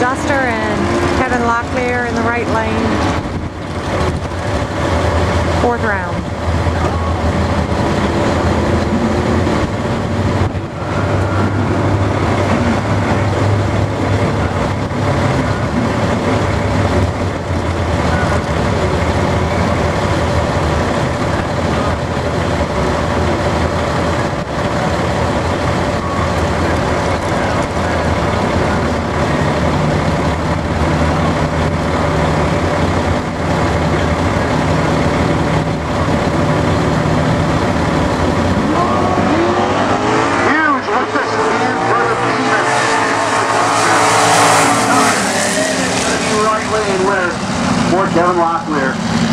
Duster and Kevin Locklear in the right lane. Fourth round. lane winner for Kevin Locklear.